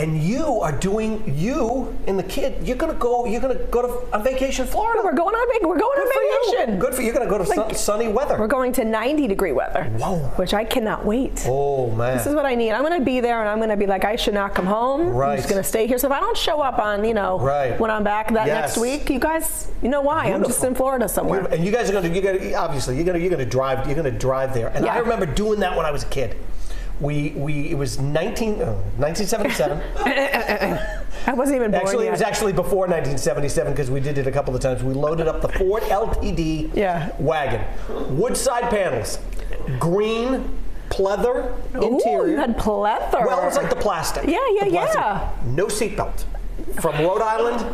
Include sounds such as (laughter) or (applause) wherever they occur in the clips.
and you are doing you and the kid. You're gonna go. You're gonna go to on vacation, Florida. We're going on We're going Good on you. vacation. Good for you. You're gonna go to sun, sunny weather. We're going to 90 degree weather. Whoa. Which I cannot wait. oh man. This is what I need. I'm going to be there and I'm going to be like, I should not come home. Right. I'm just going to stay here. So if I don't show up on, you know, Right. when I'm back that Yes. next week, you guys, you know why? I'm just in Florida somewhere. And you guys are gonna, you gotta, obviously, you're gonna, you're gonna drive, you're gonna drive there. And I remember doing that when I was a kid. We, we, it was 19, uh, 1977. (laughs) I wasn't even born actually, yet. it was actually before 1977 because we did it a couple of times. We loaded up the Ford LTD Yeah. wagon, woodside panels, green pleather Ooh, interior. you had plethora. Well, it was like the plastic. Yeah, yeah, plastic. yeah. No seatbelt. From Rhode Island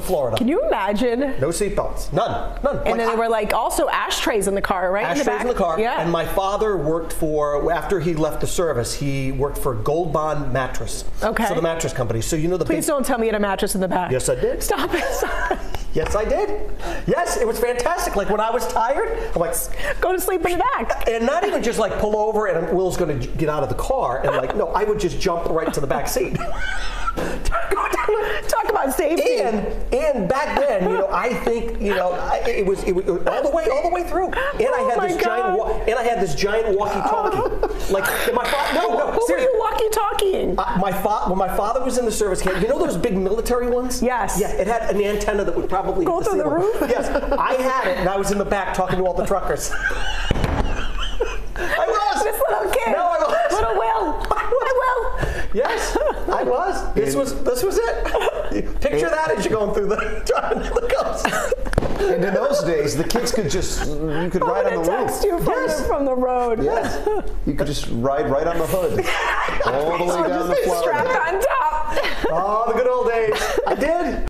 to Florida. Can you imagine? no seatbelts. None. None. And then there were like also ashtrays in the car, right? ashtrays in the, back? in the car. Yeah. And my father worked for, after he left the service, he worked for Gold Bond Mattress. Okay. So the mattress company. So you know the Please don't tell me you had a mattress in the back. Yes, I did. Stop it. Stop. (laughs) Yes, I did. Yes, it was fantastic. Like when I was tired, I'm like, (laughs) Go to sleep in the back. and not even just like pull over and Will's going to get out of the car and like, no, I would just jump right to the back seat. (laughs) Talk about safety. And and back then, you know, I think you know, I, it was it was all the way all the way through. And I Oh had this God. giant wa- and I had this giant walkie-talkie. like my father. No, no, Who were you walkie-talking? Uh, my fa- when my father was in the service camp, you know those big military ones? Yes. Yeah, it had an antenna that would probably Go hit through the ceiling. roof? Yes, I had it, and I was in the back talking to all the truckers. (laughs) I was. this little kid. No, I was. Little Will. I will. Yes, I was. This was this was it. (laughs) Picture that as you're going through the (laughs) driving the coast. And in those days, the kids could just you could I'm ride on the text roof. you from, Yes. the, from the road. Yes, you could just ride right on the hood, (laughs) all the way down to just Florida. Strapped on top. (laughs) Oh, the good old days. I did.